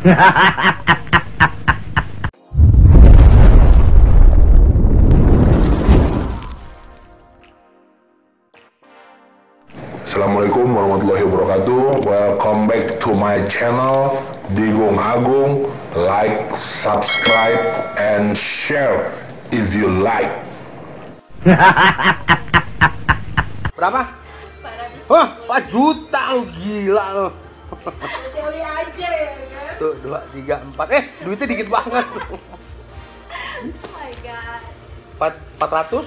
Assalamualaikum warahmatullahi wabarakatuh. Welcome back to my channel Digung Agung. Like, subscribe, and share if you like. Berapa? 400 Wah, 4 juta lu gila lu. Dewi aja ya Tuh, 2, 3, 4. Eh, duitnya dikit banget. Oh my god 4, 400?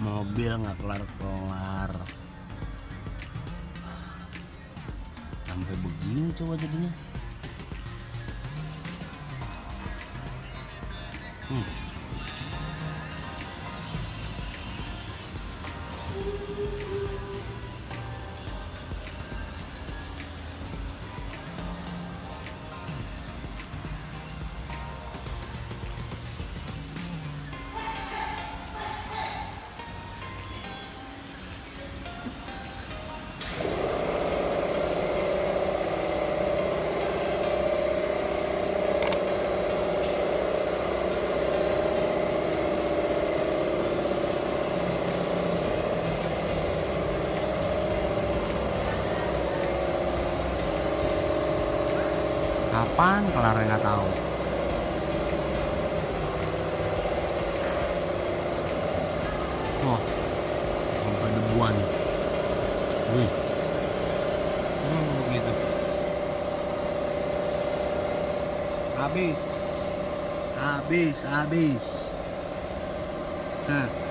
mobil nggak kelar kelar sampai begini coba jadinya hmm. Kapan kelarnya nggak tahu. Wah sampai debuan. Wih. Hmm, begitu habis. Habis habis. Nah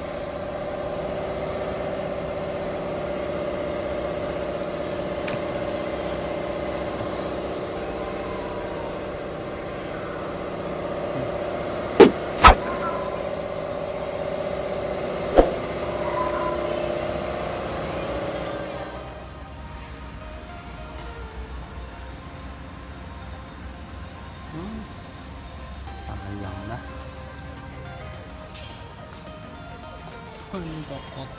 ini pokok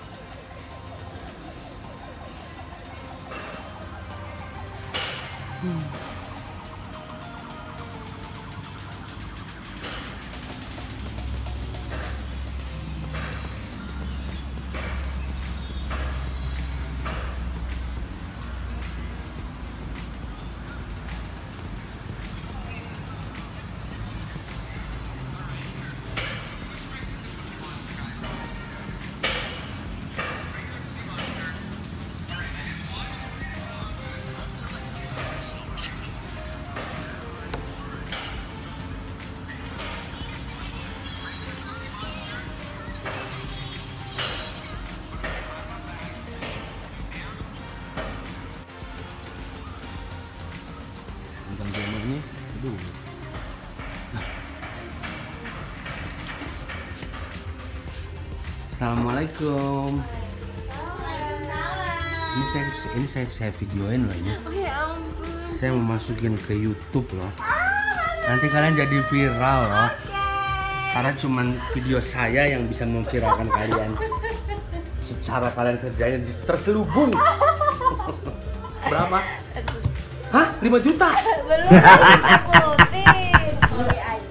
hmm. Tentang gamer nih aduh. Nah. Assalamualaikum. Ini saya ini saya saya videoin loh ini. Oh ya ampun. Saya mau masukin ke YouTube loh. Nanti kalian jadi viral loh. Karena cuman video saya yang bisa memviralkan kalian. Secara kalian kerjain terselubung. Berapa 5 juta Belum disebutin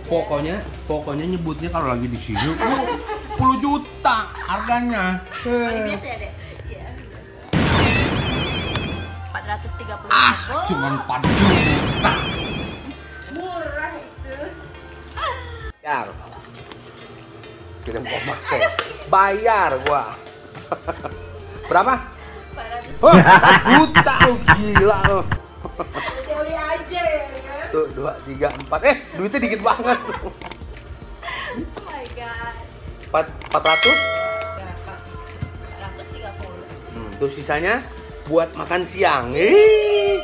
pokoknya pokoknya nyebutnya kalau lagi di sini uh, 10 juta harganya Oh, biasa ya dek? Iya 430 ah ribu. cuman 4 juta Murah itu Bayar. Kirim saya. Bayar gua. Berapa? 400 Wah, 4 juta lu gila lu. Tuh, 2, 3, 4. Eh, duitnya dikit banget. Oh my god 4, 400? Berapa? 430 Hmm, tuh sisanya buat makan siang. Ih.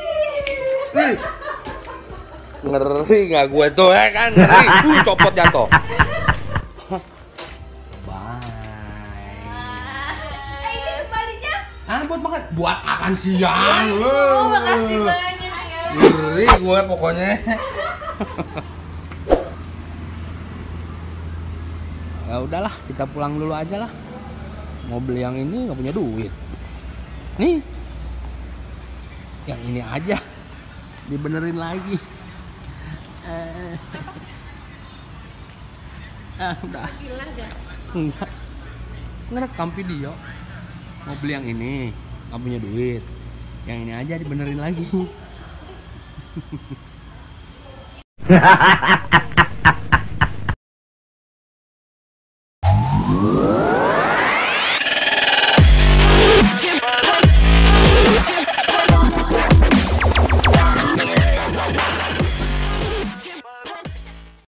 Ih. Ngeri nggak gue tuh ya kan? Ngeri. Uh, copot jatuh. bye ah buat makan buat makan siang Oh makasih banyak ya Ngeri gue pokoknya. ya udahlah kita pulang dulu aja lah. Mau beli yang ini nggak punya duit. Nih. Yang ini aja. Dibenerin lagi. Eh. ah udah. Enggak. Ngerekam video. Mau beli yang ini nggak punya duit. Yang ini aja dibenerin lagi ha ha ha